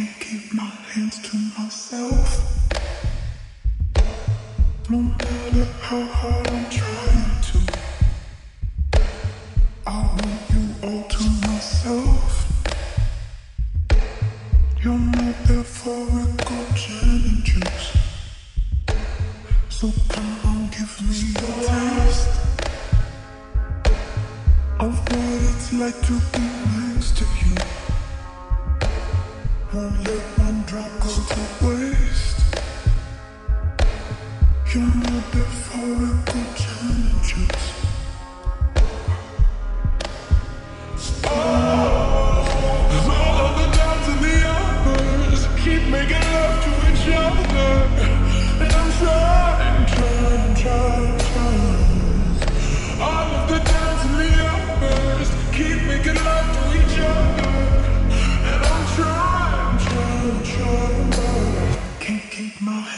can't keep my hands to myself. No matter how hard I'm trying to, I want you all to myself. You're not there for a good gin and juice. So come on, give me a taste of what it's like to be. You're not there for a good time, just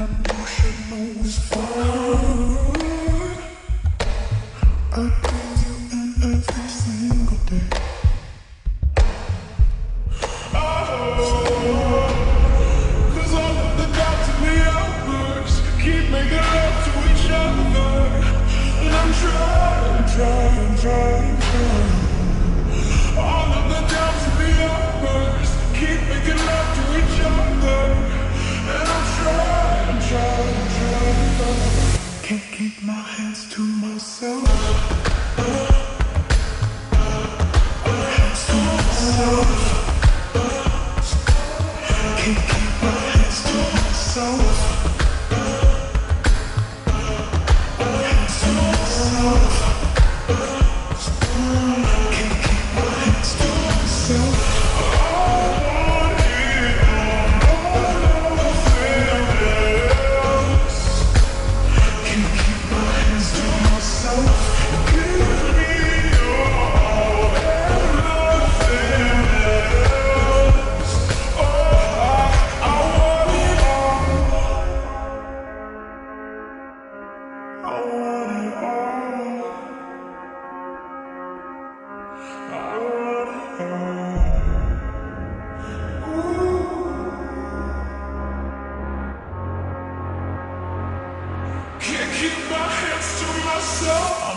I breathe you in every single day. myself. Can't keep my hands to myself. keep my hands to myself.